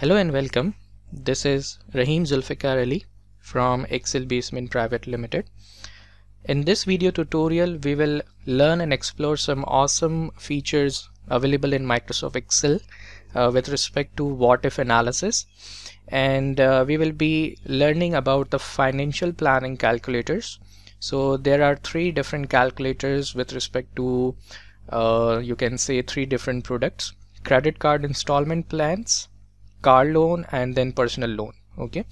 Hello and welcome. This is Rahim Zulfiqar Ali from Excel Basement Private Limited. In this video tutorial, we will learn and explore some awesome features available in Microsoft Excel uh, with respect to what if analysis. And uh, we will be learning about the financial planning calculators. So there are three different calculators with respect to, uh, you can say three different products, credit card installment plans, car loan and then personal loan okay?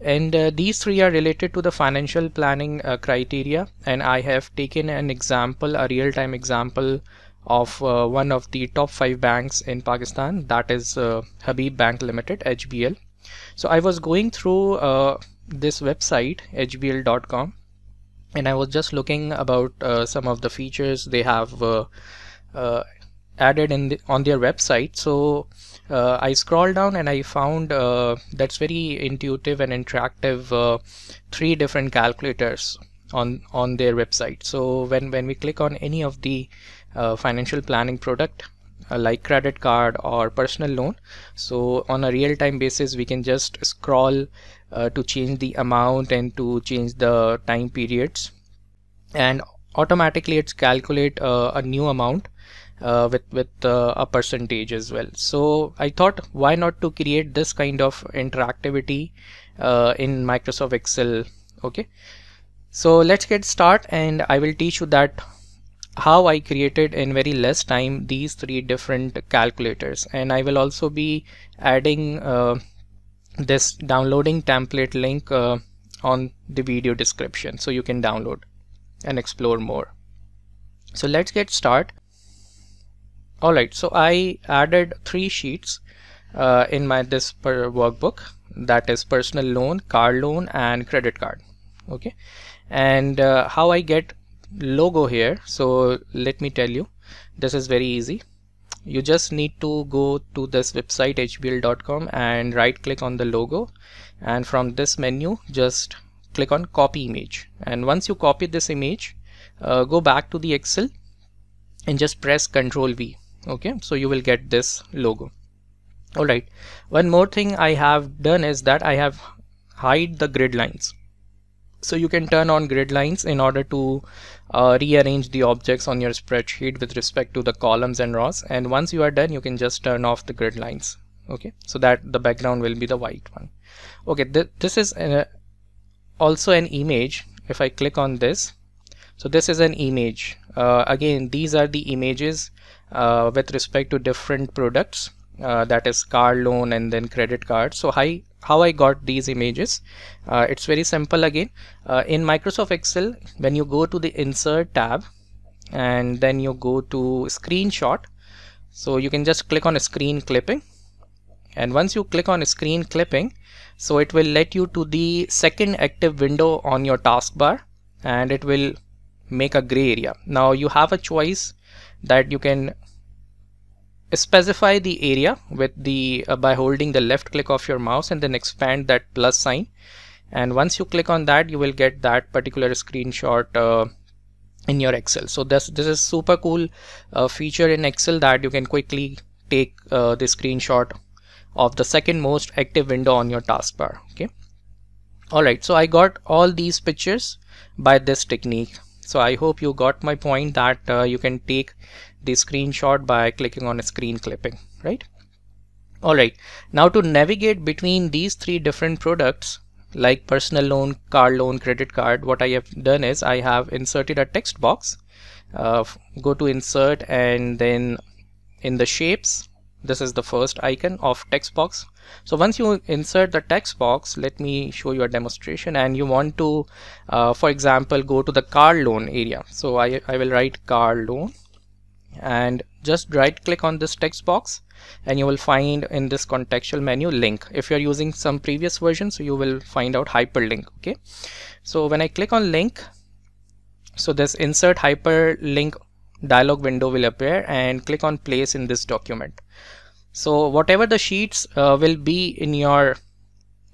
And uh, these three are related to the financial planning uh, criteria. And I have taken an example a real-time example of uh, one of the top five banks in Pakistan. That is uh, Habib Bank Limited HBL so I was going through uh, this website hbl.com and I was just looking about uh, some of the features they have added in the, on their website. So uh, I scrolled down and I found uh, that's very intuitive and interactive uh, three different calculators on on their website. So when when we click on any of the uh, financial planning product uh, like credit card or personal loan so on a real-time basis we can just scroll uh, to change the amount and to change the time periods. And automatically it's calculate a new amount uh, with with uh, a percentage as well. So I thought why not to create this kind of interactivity uh, in Microsoft Excel okay? So let's get start and I will teach you that how I created in very less time these three different calculators. And I will also be adding uh, this downloading template link uh, on the video description so you can download and explore more. So let's get start Alright, so I added three sheets uh, in my this workbook that is personal loan, car loan and credit card. Okay, and uh, how I get logo here. So let me tell you, this is very easy. You just need to go to this website hbl.com and right click on the logo and from this menu just click on copy image and once you copy this image uh, go back to the Excel and just press Ctrl V okay so you will get this logo. All right. One more thing I have done is that I have hide the grid lines. So you can turn on grid lines in order to uh, rearrange the objects on your spreadsheet with respect to the columns and rows. And once you are done you can just turn off the grid lines. Okay. So that the background will be the white one. Okay. Th this is uh, also an image. If I click on this so this is an image uh, again these are the images uh, with respect to different products uh, that is car loan and then credit card. So how I got these images uh, it's very simple again. Uh, in Microsoft Excel when you go to the insert tab and then you go to screenshot. So you can just click on a screen clipping. And once you click on screen clipping so it will let you to the second active window on your taskbar and it will make a gray area. Now you have a choice that you can specify the area with the uh, by holding the left click of your mouse and then expand that plus sign. And once you click on that you will get that particular screenshot uh, in your excel. So this this is super cool uh, feature in excel that you can quickly take uh, the screenshot of the second most active window on your taskbar okay? All right so i got all these pictures by this technique so I hope you got my point that uh, you can take the screenshot by clicking on a screen clipping right? Alright now to navigate between these three different products like personal loan car loan credit card what I have done is I have inserted a text box. Uh, go to insert and then in the shapes this is the first icon of text box. So once you insert the text box let me show you a demonstration. And you want to uh, for example go to the car loan area. So I, I will write car loan. And just right click on this text box and you will find in this contextual menu link. If you're using some previous version so you will find out hyperlink okay? So when I click on link so this insert hyperlink dialog window will appear and click on place in this document. So whatever the sheets uh, will be in your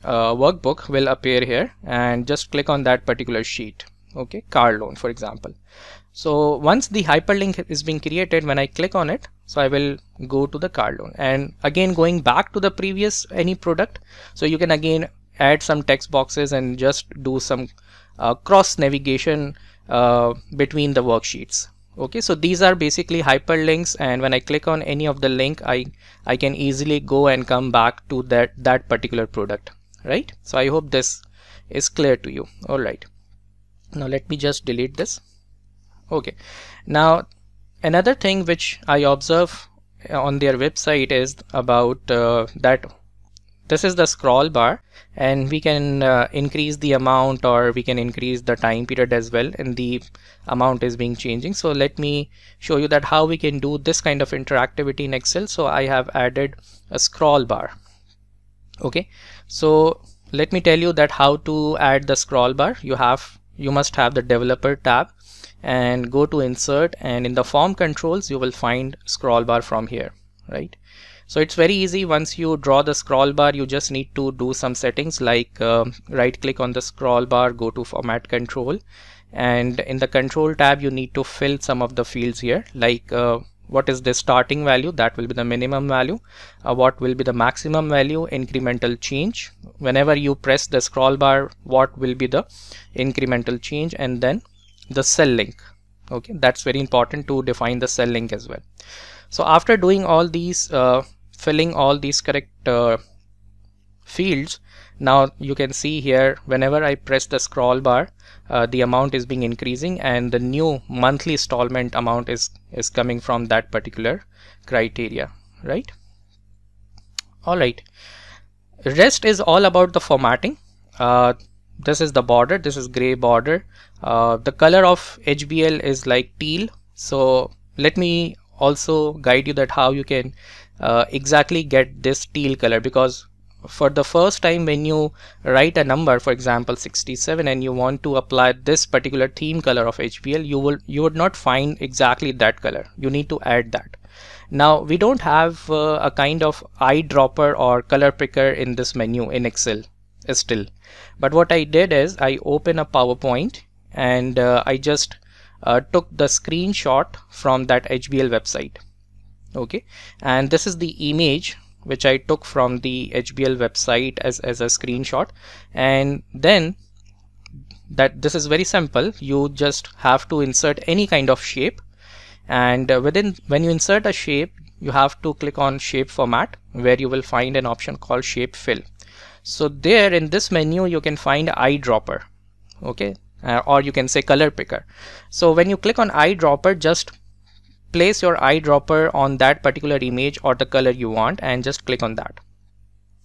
uh, workbook will appear here and just click on that particular sheet. Okay car loan for example. So once the hyperlink is being created when I click on it so I will go to the car loan. And again going back to the previous any product so you can again add some text boxes and just do some uh, cross navigation uh, between the worksheets okay so these are basically hyperlinks and when I click on any of the link I I can easily go and come back to that that particular product right? So I hope this is clear to you. All right. Now let me just delete this. Okay. Now another thing which I observe on their website is about uh, that this is the scroll bar and we can uh, increase the amount or we can increase the time period as well and the amount is being changing. So let me show you that how we can do this kind of interactivity in excel. So i have added a scroll bar. Okay? So let me tell you that how to add the scroll bar. You have you must have the developer tab and go to insert and in the form controls you will find scroll bar from here right so it's very easy. Once you draw the scroll bar you just need to do some settings like uh, right click on the scroll bar go to format control. And in the control tab you need to fill some of the fields here like uh, what is the starting value? That will be the minimum value. Uh, what will be the maximum value? Incremental change. Whenever you press the scroll bar what will be the incremental change? And then the cell link. Okay that's very important to define the cell link as well. So after doing all these uh, filling all these correct uh, fields. Now you can see here whenever I press the scroll bar uh, the amount is being increasing and the new monthly installment amount is is coming from that particular criteria right? All right. Rest is all about the formatting. Uh, this is the border. This is gray border. Uh, the color of HBL is like teal. So let me also guide you that how you can uh, exactly get this teal color. Because for the first time when you write a number for example 67 and you want to apply this particular theme color of HBL you will you would not find exactly that color. You need to add that. Now we don't have uh, a kind of eyedropper or color picker in this menu in Excel still. But what I did is I open a PowerPoint and uh, I just uh, took the screenshot from that HBL website okay. And this is the image which I took from the HBL website as, as a screenshot. And then that this is very simple. You just have to insert any kind of shape. And uh, within when you insert a shape you have to click on shape format where you will find an option called shape fill. So there in this menu you can find eyedropper. Okay. Uh, or you can say color picker. So when you click on eyedropper just place your eyedropper on that particular image or the color you want and just click on that.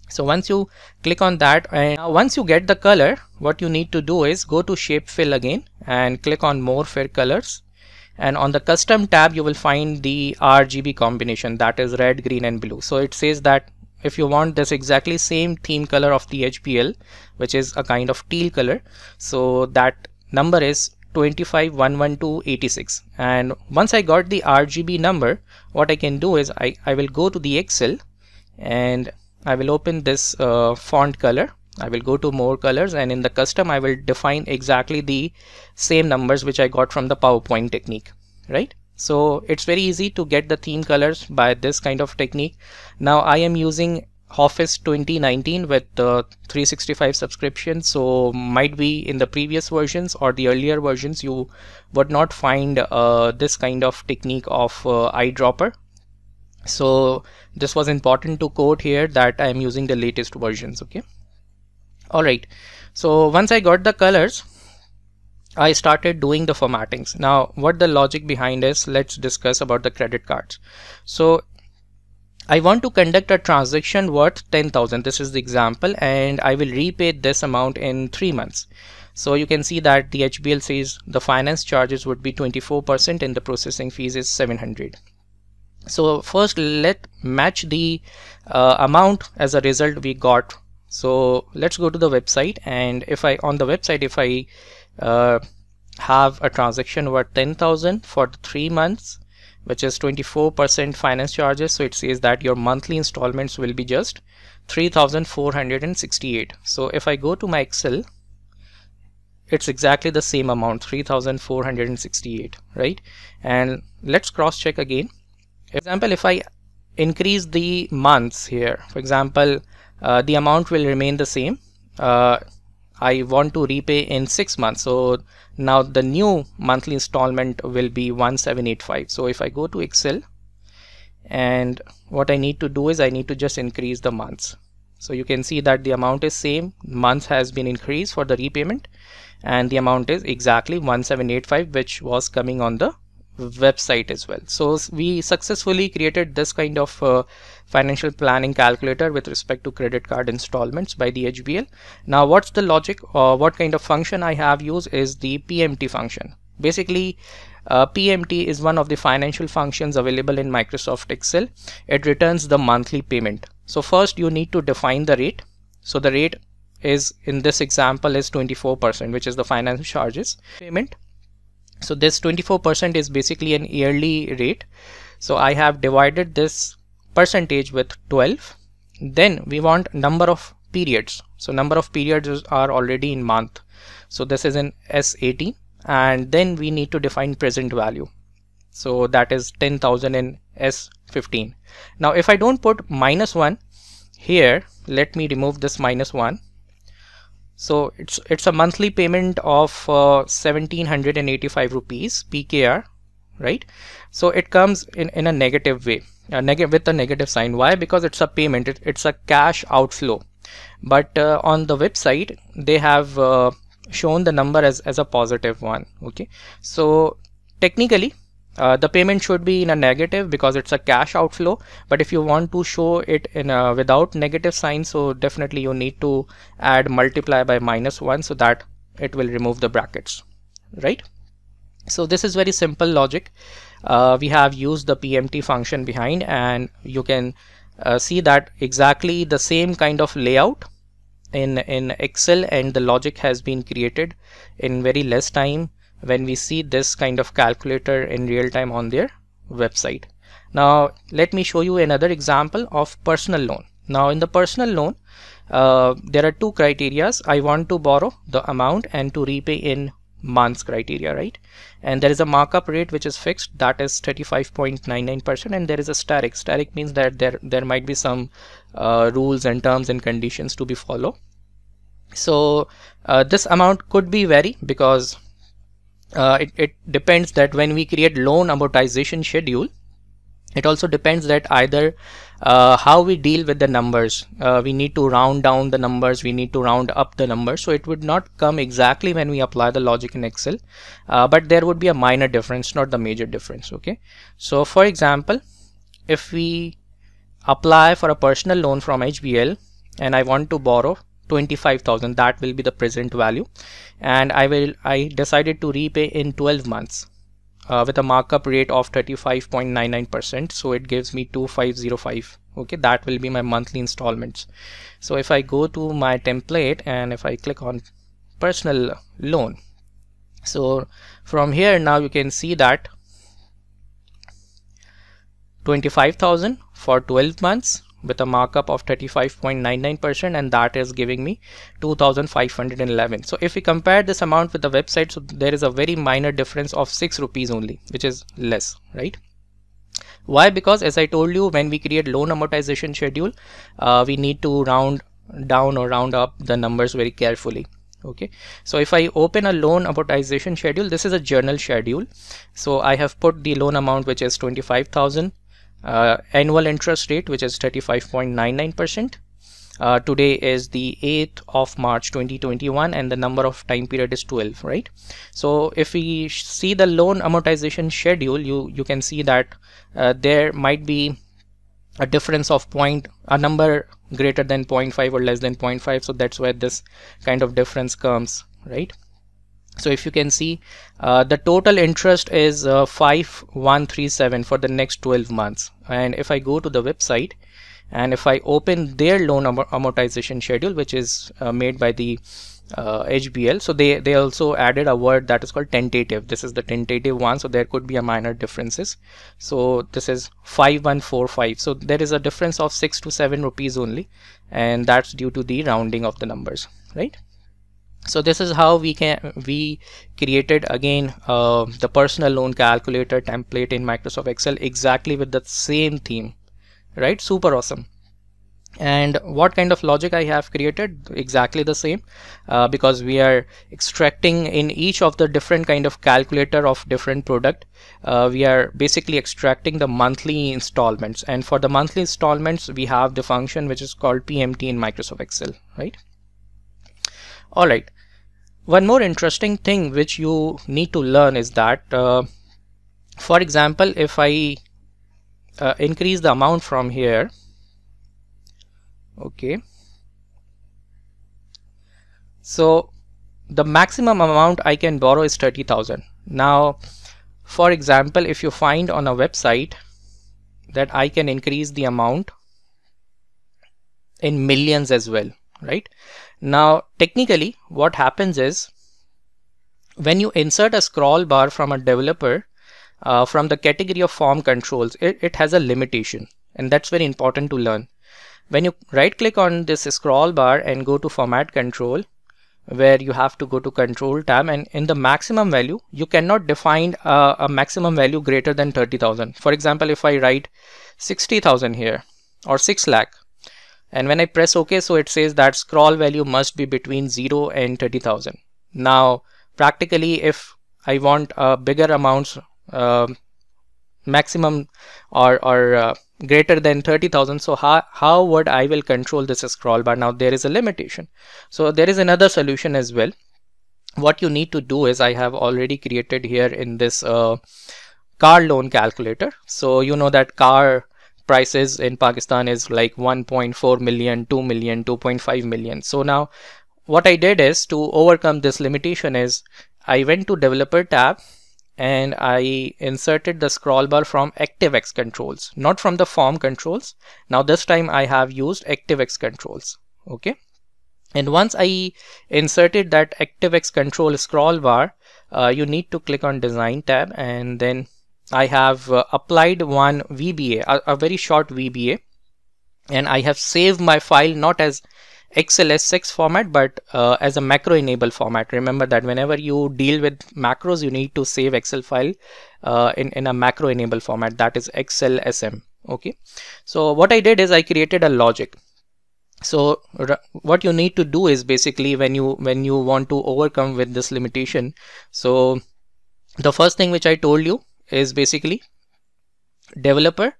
So once you click on that and once you get the color what you need to do is go to shape fill again and click on more fill colors. And on the custom tab you will find the RGB combination that is red green and blue. So it says that if you want this exactly same theme color of the HBL which is a kind of teal color so that number is 2511286 and once I got the RGB number what I can do is I, I will go to the Excel and I will open this uh, font color. I will go to more colors and in the custom I will define exactly the same numbers which I got from the PowerPoint technique right? So it's very easy to get the theme colors by this kind of technique. Now I am using Office 2019 with the 365 subscription so might be in the previous versions or the earlier versions you would not find uh, this kind of technique of uh, eyedropper. So this was important to quote here that I am using the latest versions okay? Alright so once I got the colors I started doing the formattings. Now what the logic behind is let's discuss about the credit cards. So I want to conduct a transaction worth 10,000 this is the example and I will repay this amount in three months. So you can see that the HBL says the finance charges would be 24% and the processing fees is 700 so first let match the uh, amount as a result we got. So let's go to the website and if I on the website if I uh, have a transaction worth 10,000 for three months which is 24% finance charges. So it says that your monthly installments will be just 3468 so if I go to my Excel it's exactly the same amount 3468 right? And let's cross check again. For example if I increase the months here for example uh, the amount will remain the same uh, I want to repay in six months. So now the new monthly installment will be 1785 so if I go to Excel and what I need to do is I need to just increase the months. So you can see that the amount is same month has been increased for the repayment and the amount is exactly 1785 which was coming on the website as well. So we successfully created this kind of uh, financial planning calculator with respect to credit card installments by the HBL now what's the logic? Or uh, what kind of function I have used is the PMT function. Basically uh, PMT is one of the financial functions available in Microsoft Excel. It returns the monthly payment. So first you need to define the rate. So the rate is in this example is 24% which is the finance charges payment. So this 24% is basically an yearly rate. So I have divided this percentage with 12 then we want number of periods. So number of periods are already in month. So this is in S80 and then we need to define present value. So that is 10,000 in S15 now if I don't put minus 1 here let me remove this minus 1 so it's it's a monthly payment of uh, 1785 rupees PKR right? So it comes in in a negative way a negative with a negative sign. Why? Because it's a payment. It, it's a cash outflow. But uh, on the website they have uh, shown the number as, as a positive one okay? So technically uh, the payment should be in a negative because it's a cash outflow. But if you want to show it in a without negative sign so definitely you need to add multiply by minus 1 so that it will remove the brackets right so this is very simple logic uh, we have used the PMT function behind and you can uh, see that exactly the same kind of layout in in Excel and the logic has been created in very less time when we see this kind of calculator in real time on their website. Now let me show you another example of personal loan. Now in the personal loan uh, there are two criterias. I want to borrow the amount and to repay in months criteria right? And there is a markup rate which is fixed that is 35.99% and there is a static static means that there there might be some uh, rules and terms and conditions to be followed. So uh, this amount could be vary because uh, it, it depends that when we create loan amortization schedule it also depends that either uh, how we deal with the numbers. Uh, we need to round down the numbers. We need to round up the numbers. So it would not come exactly when we apply the logic in excel. Uh, but there would be a minor difference not the major difference okay? So for example if we apply for a personal loan from HBL and I want to borrow 25,000 that will be the present value. And I will I decided to repay in 12 months uh, with a markup rate of 35.99% so it gives me 2505 okay that will be my monthly installments. So if I go to my template and if I click on personal loan so from here now you can see that 25,000 for 12 months with a markup of 35.99% and that is giving me 2511 so if we compare this amount with the website so there is a very minor difference of 6 rupees only which is less right? Why? Because as I told you when we create loan amortization schedule uh, we need to round down or round up the numbers very carefully okay? So if I open a loan amortization schedule this is a journal schedule. So I have put the loan amount which is 25,000 uh, annual interest rate which is 35.99% uh, today is the 8th of March 2021 and the number of time period is 12 right? So if we see the loan amortization schedule you you can see that uh, there might be a difference of point a number greater than 0.5 or less than 0.5 so that's where this kind of difference comes right so if you can see uh, the total interest is uh, 5137 for the next 12 months. And if I go to the website and if I open their loan amortization schedule which is uh, made by the uh, HBL so they they also added a word that is called tentative. This is the tentative one so there could be a minor differences. So this is 5145 so there is a difference of 6 to 7 rupees only and that's due to the rounding of the numbers right so this is how we can we created again uh, the personal loan calculator template in Microsoft Excel exactly with the same theme right? Super awesome. And what kind of logic I have created? Exactly the same uh, because we are extracting in each of the different kind of calculator of different product uh, we are basically extracting the monthly installments. And for the monthly installments we have the function which is called PMT in Microsoft Excel right all right. One more interesting thing which you need to learn is that uh, for example if I uh, increase the amount from here okay. So the maximum amount I can borrow is 30,000 now for example if you find on a website that I can increase the amount in millions as well right now technically what happens is when you insert a scroll bar from a developer uh, from the category of form controls it, it has a limitation and that's very important to learn. When you right click on this scroll bar and go to format control where you have to go to control tab and in the maximum value you cannot define a, a maximum value greater than 30,000 for example if I write 60,000 here or 6 lakh and when I press OK so it says that scroll value must be between 0 and 30,000 now practically if I want a bigger amounts uh, maximum or, or uh, greater than 30,000 so how, how would I will control this scroll bar? Now there is a limitation. So there is another solution as well. What you need to do is I have already created here in this uh, car loan calculator. So you know that car prices in Pakistan is like 1.4 million 2 million 2.5 million so now what I did is to overcome this limitation is I went to developer tab and I inserted the scroll bar from ActiveX controls, not from the form controls. Now this time I have used ActiveX controls. Okay. And once I inserted that ActiveX control scroll bar, uh, you need to click on design tab and then I have uh, applied one VBA, a, a very short VBA and I have saved my file not as XLSX format but uh, as a macro enable format. Remember that whenever you deal with macros you need to save excel file uh, in, in a macro enable format that is XLSM okay? So what I did is I created a logic. So what you need to do is basically when you when you want to overcome with this limitation so the first thing which I told you is basically developer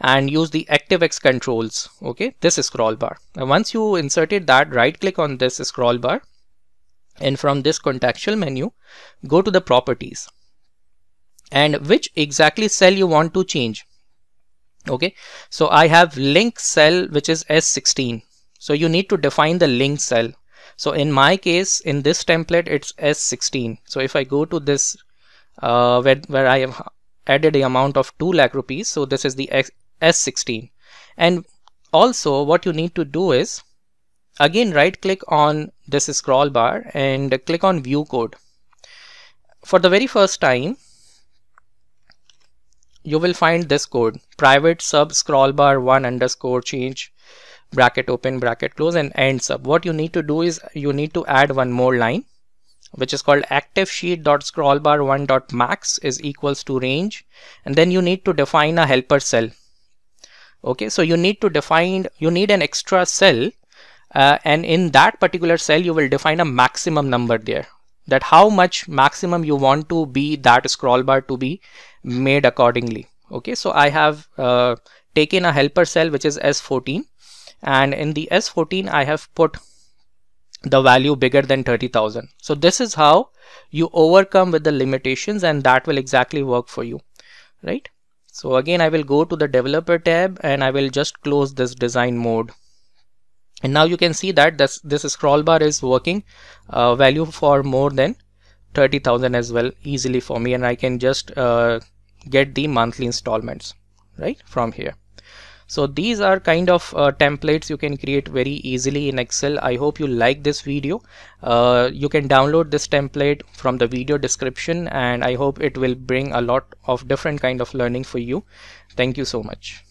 and use the ActiveX controls okay this is scroll bar. Now once you inserted that right click on this scroll bar and from this contextual menu go to the properties. And which exactly cell you want to change okay? So I have link cell which is S16 so you need to define the link cell. So in my case in this template it's S16 so if I go to this uh, where, where I have added a amount of 2 lakh rupees. So this is the S16 and also what you need to do is again right click on this scroll bar and click on view code. For the very first time you will find this code private sub scroll bar one underscore change bracket open bracket close and end sub. What you need to do is you need to add one more line which is called active sheet dot scroll bar one dot max is equals to range. And then you need to define a helper cell. Okay so you need to define you need an extra cell uh, and in that particular cell you will define a maximum number there. That how much maximum you want to be that scroll bar to be made accordingly. Okay so I have uh, taken a helper cell which is S14 and in the S14 I have put the value bigger than 30,000 so this is how you overcome with the limitations and that will exactly work for you right? So again I will go to the developer tab and I will just close this design mode. And now you can see that this this scroll bar is working uh, value for more than 30,000 as well easily for me. And I can just uh, get the monthly installments right from here so these are kind of uh, templates you can create very easily in Excel. I hope you like this video. Uh, you can download this template from the video description and I hope it will bring a lot of different kind of learning for you. Thank you so much.